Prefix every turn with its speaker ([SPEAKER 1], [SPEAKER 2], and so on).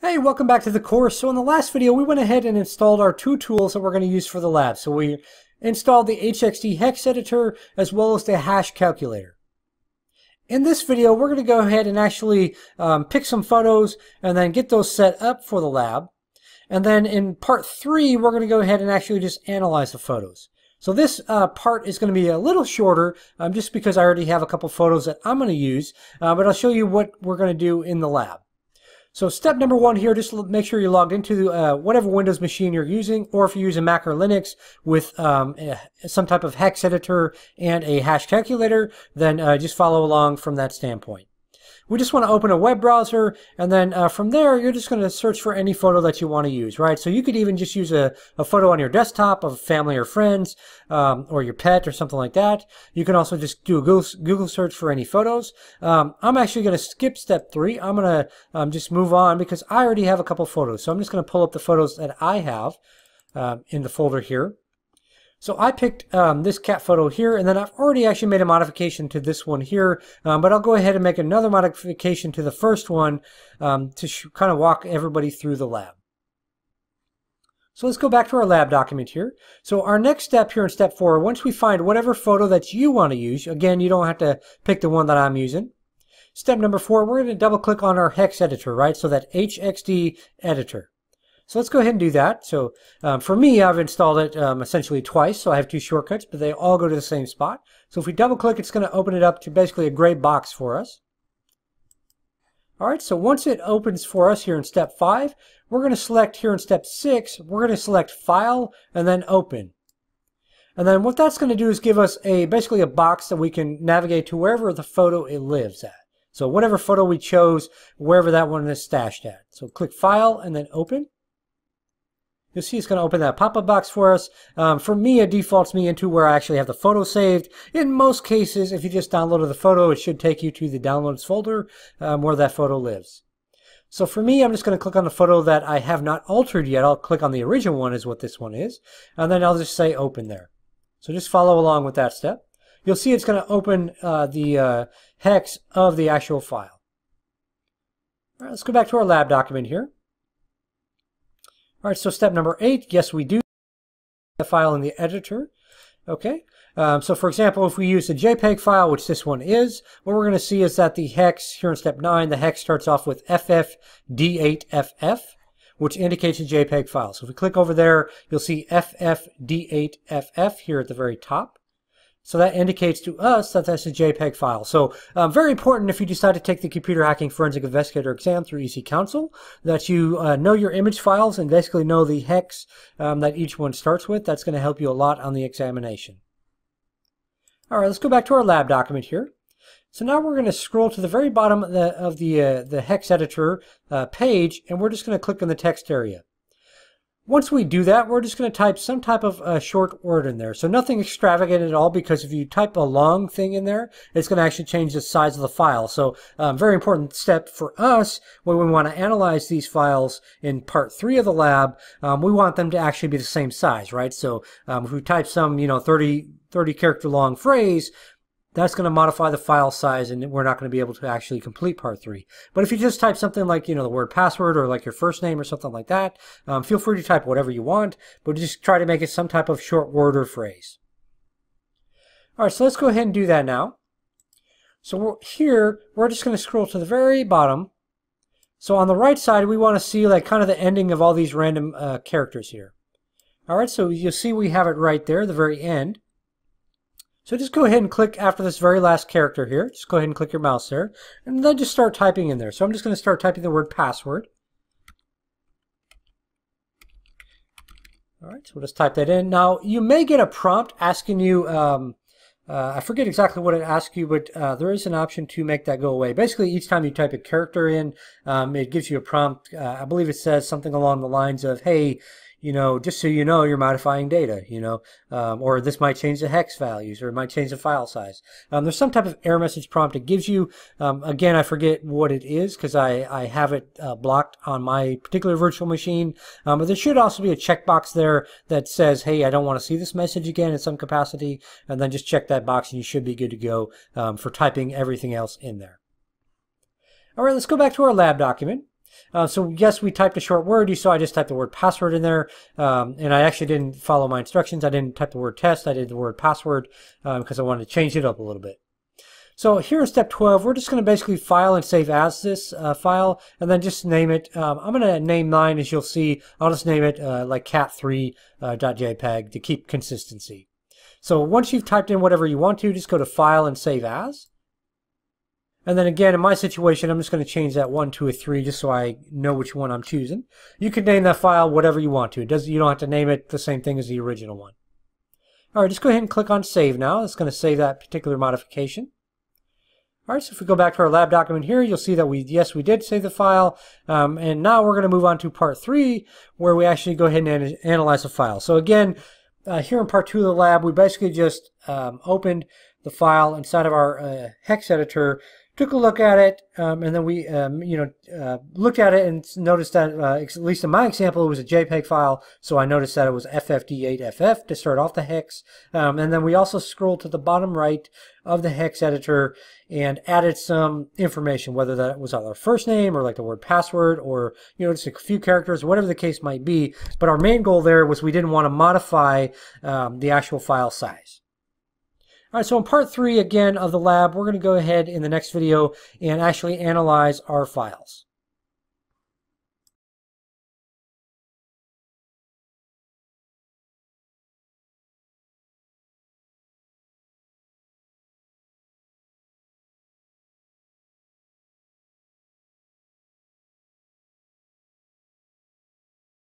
[SPEAKER 1] Hey, welcome back to the course. So in the last video, we went ahead and installed our two tools that we're going to use for the lab. So we installed the HXD hex editor as well as the hash calculator. In this video, we're going to go ahead and actually um, pick some photos and then get those set up for the lab. And then in part three, we're going to go ahead and actually just analyze the photos. So this uh, part is going to be a little shorter um, just because I already have a couple photos that I'm going to use, uh, but I'll show you what we're going to do in the lab. So step number one here, just make sure you're logged into uh, whatever Windows machine you're using, or if you're using Mac or Linux with um, some type of hex editor and a hash calculator, then uh, just follow along from that standpoint. We just want to open a web browser, and then uh, from there, you're just going to search for any photo that you want to use, right? So you could even just use a, a photo on your desktop of family or friends, um, or your pet or something like that. You can also just do a Google, Google search for any photos. Um, I'm actually going to skip step three. I'm going to um, just move on because I already have a couple photos. So I'm just going to pull up the photos that I have uh, in the folder here. So I picked um, this cat photo here, and then I've already actually made a modification to this one here, um, but I'll go ahead and make another modification to the first one um, to kind of walk everybody through the lab. So let's go back to our lab document here. So our next step here in step four, once we find whatever photo that you want to use, again, you don't have to pick the one that I'm using. Step number four, we're going to double click on our hex editor, right? So that HXD editor. So let's go ahead and do that. So um, for me, I've installed it um, essentially twice, so I have two shortcuts, but they all go to the same spot. So if we double click, it's going to open it up to basically a gray box for us. All right, so once it opens for us here in step five, we're going to select here in step six, we're going to select file and then open. And then what that's going to do is give us a basically a box that we can navigate to wherever the photo it lives at. So whatever photo we chose, wherever that one is stashed at. So click file and then open. You'll see it's going to open that pop-up box for us. Um, for me, it defaults me into where I actually have the photo saved. In most cases, if you just downloaded the photo, it should take you to the downloads folder um, where that photo lives. So for me, I'm just going to click on the photo that I have not altered yet. I'll click on the original one is what this one is. And then I'll just say open there. So just follow along with that step. You'll see it's going to open uh, the uh, hex of the actual file. All right, let's go back to our lab document here. All right, so step number eight, yes, we do the file in the editor. Okay, um, so for example, if we use a JPEG file, which this one is, what we're going to see is that the hex here in step nine, the hex starts off with FFD8FF, which indicates a JPEG file. So if we click over there, you'll see FFD8FF here at the very top. So that indicates to us that that's a JPEG file. So um, very important if you decide to take the Computer Hacking Forensic Investigator exam through EC Council, that you uh, know your image files and basically know the hex um, that each one starts with. That's going to help you a lot on the examination. All right, let's go back to our lab document here. So now we're going to scroll to the very bottom of the, of the, uh, the hex editor uh, page, and we're just going to click on the text area. Once we do that, we're just going to type some type of uh, short word in there. So nothing extravagant at all because if you type a long thing in there, it's going to actually change the size of the file. So um, very important step for us when we want to analyze these files in part three of the lab, um, we want them to actually be the same size, right? So um, if we type some, you know, 30, 30 character long phrase, that's going to modify the file size and we're not going to be able to actually complete part three. But if you just type something like, you know, the word password or like your first name or something like that, um, feel free to type whatever you want, but just try to make it some type of short word or phrase. All right, so let's go ahead and do that now. So we're here, we're just going to scroll to the very bottom. So on the right side, we want to see like kind of the ending of all these random uh, characters here. All right, so you'll see we have it right there, the very end. So just go ahead and click after this very last character here. Just go ahead and click your mouse there. And then just start typing in there. So I'm just going to start typing the word password. All right, so we'll just type that in. Now, you may get a prompt asking you, um, uh, I forget exactly what it asks you, but uh, there is an option to make that go away. Basically, each time you type a character in, um, it gives you a prompt. Uh, I believe it says something along the lines of, hey, you know, just so you know, you're modifying data, you know, um, or this might change the hex values, or it might change the file size. Um, there's some type of error message prompt it gives you. Um, again, I forget what it is because I, I have it uh, blocked on my particular virtual machine. Um, but there should also be a checkbox there that says, hey, I don't want to see this message again in some capacity. And then just check that box and you should be good to go um, for typing everything else in there. All right, let's go back to our lab document. Uh, so yes, we typed a short word. You saw I just typed the word password in there. Um, and I actually didn't follow my instructions. I didn't type the word test. I did the word password because um, I wanted to change it up a little bit. So here in step 12, we're just going to basically file and save as this uh, file, and then just name it. Um, I'm going to name mine, as you'll see. I'll just name it uh, like cat3.jpg uh, to keep consistency. So once you've typed in whatever you want to, just go to File and Save As. And then again, in my situation, I'm just going to change that 1 to a 3 just so I know which one I'm choosing. You can name that file whatever you want to. It does, you don't have to name it the same thing as the original one. All right, just go ahead and click on Save now. It's going to save that particular modification. All right, so if we go back to our lab document here, you'll see that we, yes, we did save the file. Um, and now we're going to move on to part three, where we actually go ahead and analyze the file. So again, uh, here in part two of the lab, we basically just um, opened the file inside of our uh, hex editor took a look at it, um, and then we, um, you know, uh, looked at it and noticed that, uh, at least in my example, it was a JPEG file. So I noticed that it was FFD8FF to start off the hex. Um, and then we also scrolled to the bottom right of the hex editor and added some information, whether that was our first name or like the word password or, you know, just a few characters, whatever the case might be. But our main goal there was we didn't want to modify um, the actual file size. All right, so in part three, again, of the lab, we're going to go ahead in the next video and actually analyze our files.